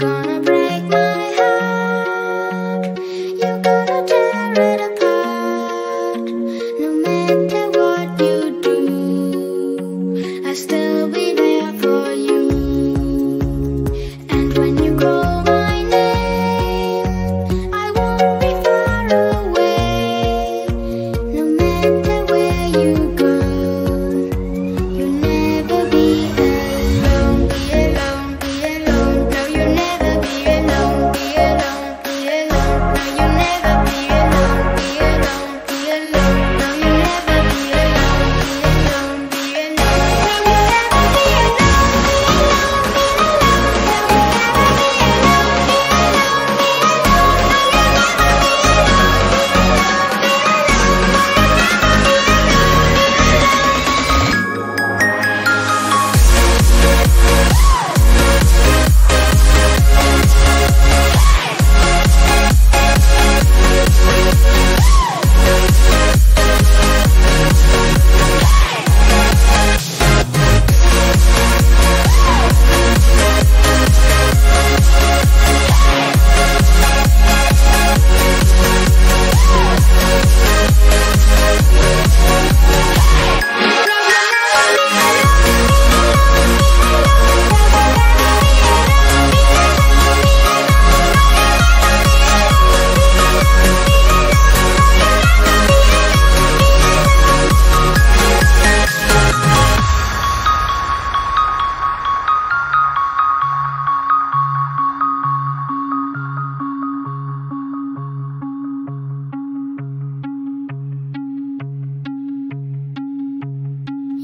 gone.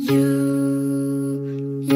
When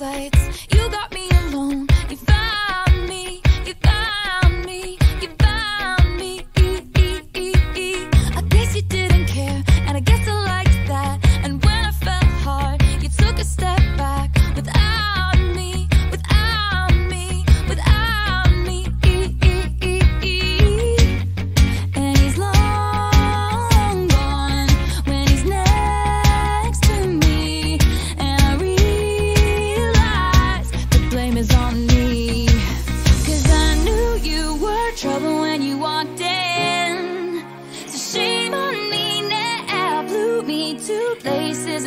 like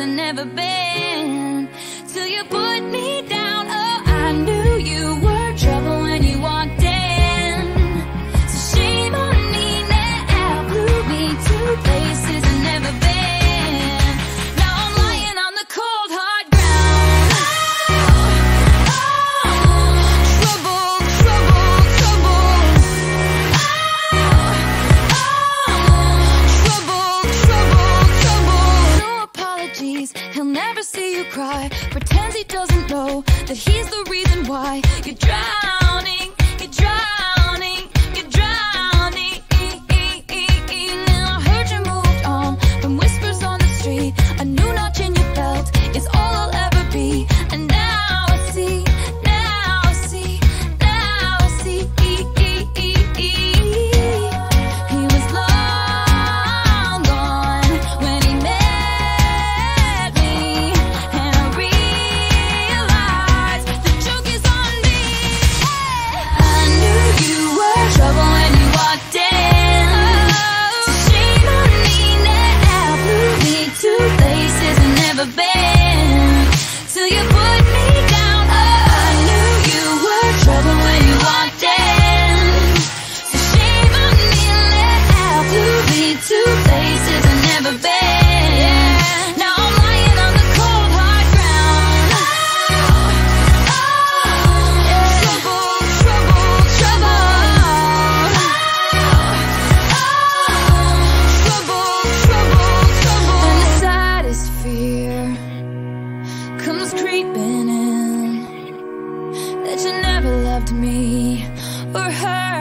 I never been till you put me down. Oh, I knew. He'll never see you cry. Pretends he doesn't know that he's the reason why you're drowning. me or her.